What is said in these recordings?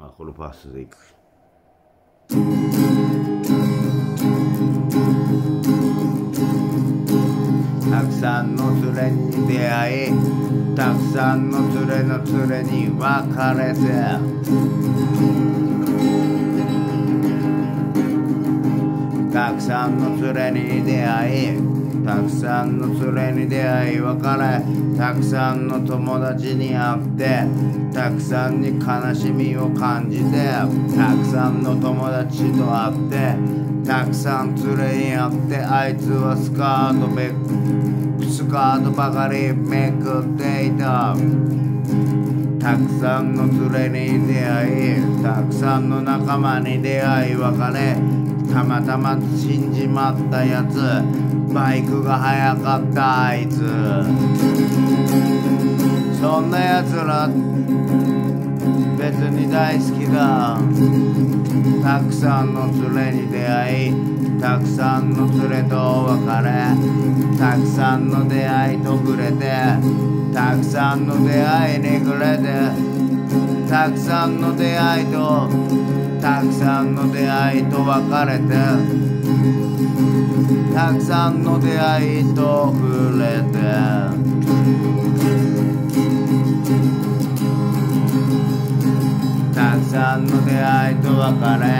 まあこのパースでいく。たくさんの連れに出会いたくさんの連れの連れに別れて。たくさんの連れに出会いたくさんの連れに出会い別れたくさんの友達に会ってたくさんに悲しみを感じてたくさんの友達と会ってたくさん連れに会ってあいつはスカートべスカートばかりめくっていた。たくさんの連れに出会いたくさんの仲間に出会い別れたまたま死んじまったやつ。バイクが速かったあいつ。そんなやつら別に大好きだ。たくさんの連れに出会いたくさんの連れと別れたくさんの出会いと触れてたくさんの出会いに触れてたくさんの出会いとたくさんの出会いと別れて。たくさんの出会いと触れて。たくさんの出会いと別れ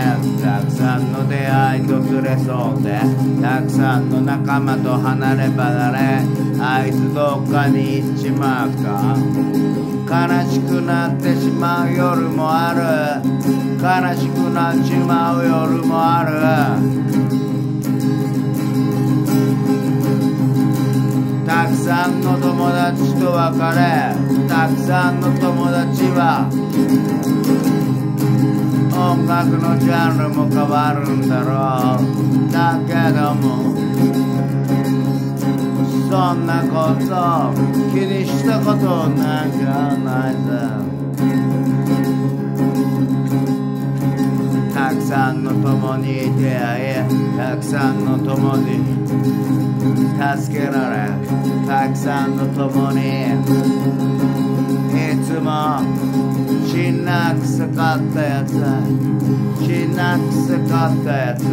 たくさんの出会いと連れそうでたくさんの仲間と離れ離れあいつどっかに行っちまうか悲しくなってしまう夜もある。悲しくなっちまう夜もある。くさんの友達と別れたくさんの友達は音楽のジャンルも変わるんだろう。だけどもそんなこと気にしたことなんかないぜ。たくさんの友に出会いたくさんの友に助けられたくさんの友に。いつもしんなくせかったやつしんなくせかったやつ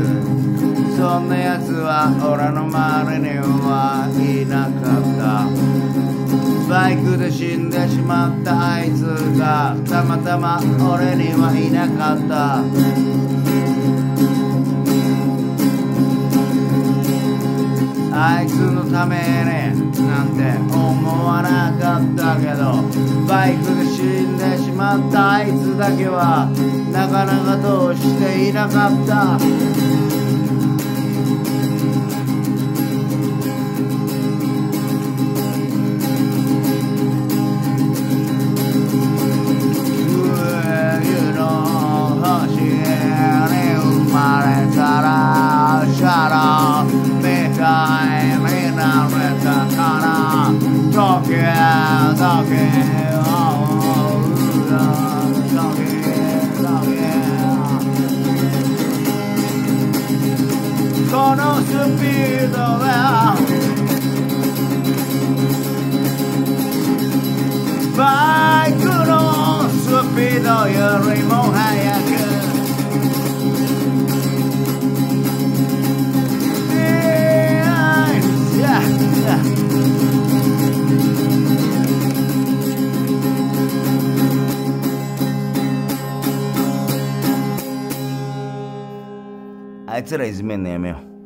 そんなやつは俺の周りにはいなかった。バイクで死んでしまったあいつがたまたま俺にはいなかった。あいつのためになんて思わなかったけどバイクで死んでしまったあいつだけはなかなかどうしていなかった。々このあいつらいじめんのやめよう